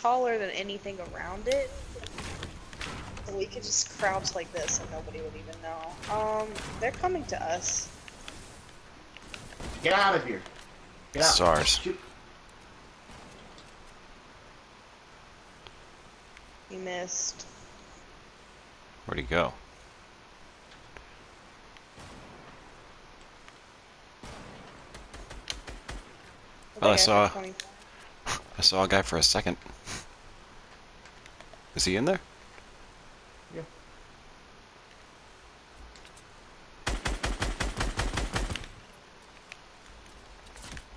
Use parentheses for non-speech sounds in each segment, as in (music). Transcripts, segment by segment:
taller than anything around it. So we could just crouch like this and nobody would even know. Um, they're coming to us. Get out of here. Get out. SARS. Shoot. You missed. Where'd he go? Oh, I saw- heard 20 I saw a guy for a second. Is he in there? Yeah.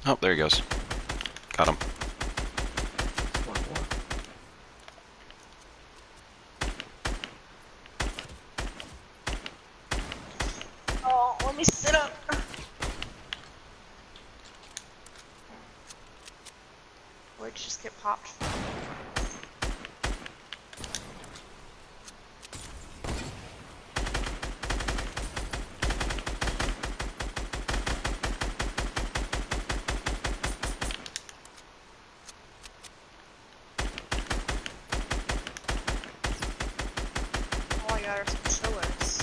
Oh, there he goes. Got him. One more. Oh, let me sit up. Where'd you just get popped? Oh god, are some chillers.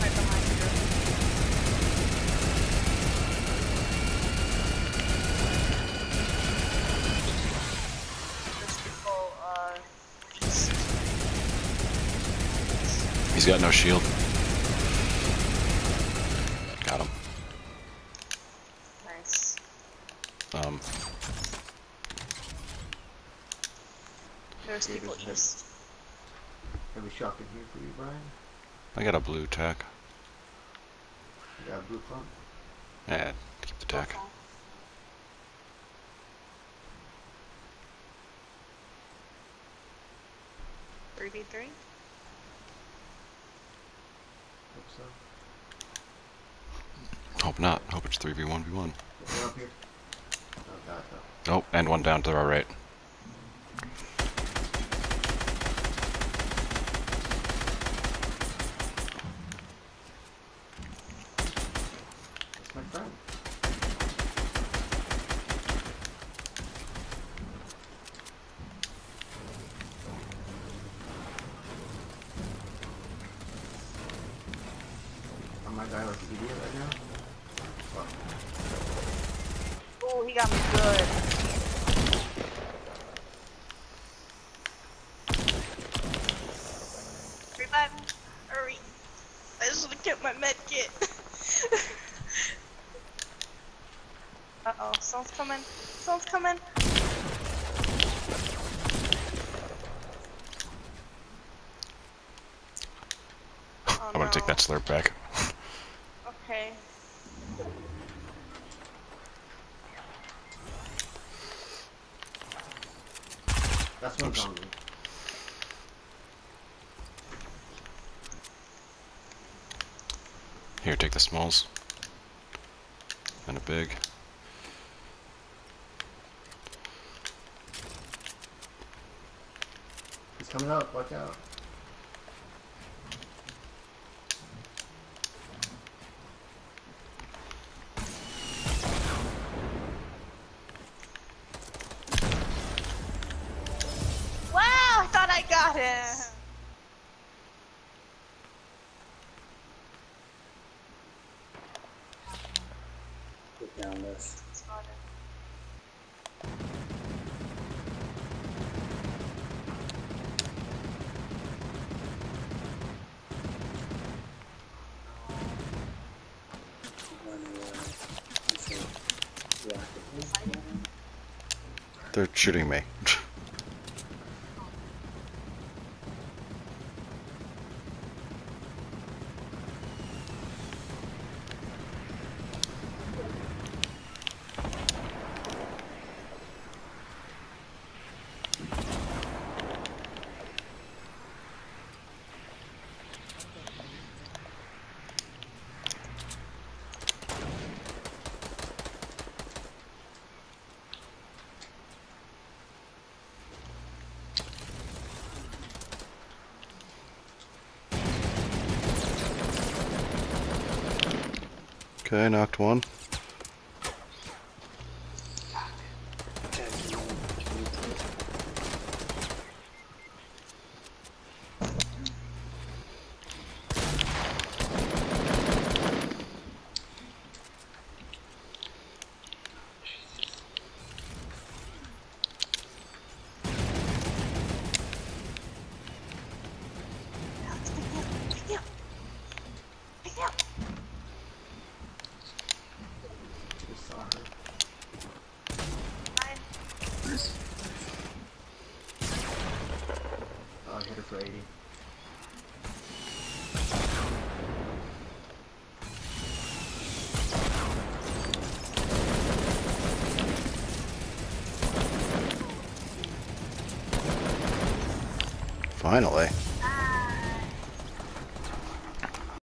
Right behind you. There's people, uh, just He's got no shield. Got him. nice. Um, There's people there's- there's- east. Have we shot in here for you, Brian? I got a blue tack. You got a blue pump? Yeah, keep the tack. Three v three. Hope so. Hope not. Hope it's 3v1v1. One up here. Oh god, no. Oh, and one down to our right. I might die like an idiot right now. Fuck. Oh, he got me good. Revive him. Hurry. I just want to get my med kit. (laughs) uh oh, someone's coming. Someone's coming. Oh, I'm gonna take that slurp back. (laughs) Okay. That's one's Oops. on. Here, take the smalls. And a big. He's coming up, watch out. Wow, I Get down this. They're shooting me. (laughs) Okay, knocked one. Attack him on 23. Just saw her. 80. Finally.